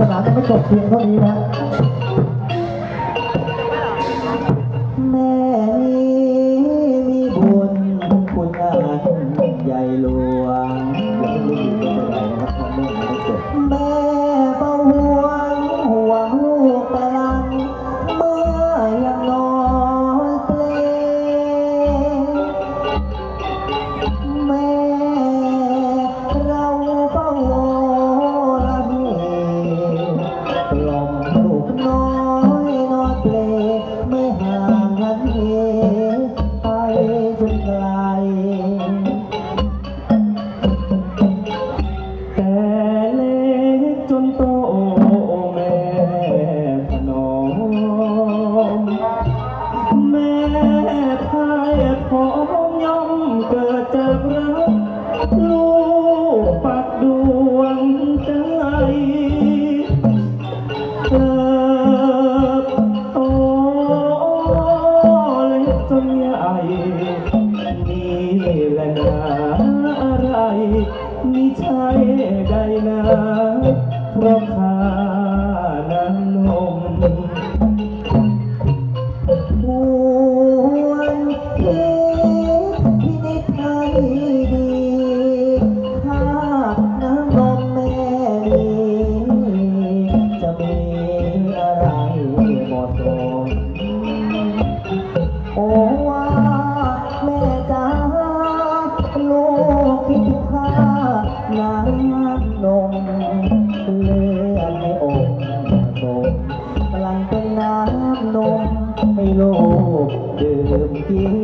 สนามยังไม่จบเพียงเท่านี้นะ ก แหละนาอะไรมิใช่ใดนะเพราะข้านั้นนมควรคิดพินิจให้ดีถ้าน้ำนมแม่นี้จะมีอะไรหมาะสมโอ้ เลือดในอกผสมกลังเป็นน้ำนมให้ลูกดื่มกิน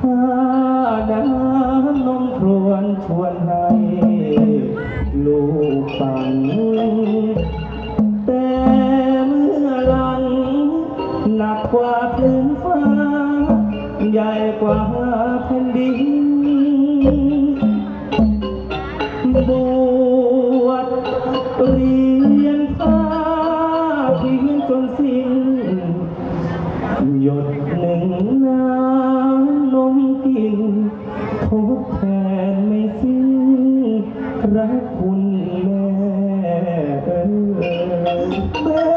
ข้าน้ำนมครวนชวนให้ลูกฟังแต่เมื่อลังหนักกว่าพื้นฟ้า ใหญ่กว่าแผ่นดิน บวชเรียนภาเพียงจนสิ้น หยดหนึ่งน้ำนมกินทดแทนไม่สิ้นรักคุณแม่เอ่ยแม่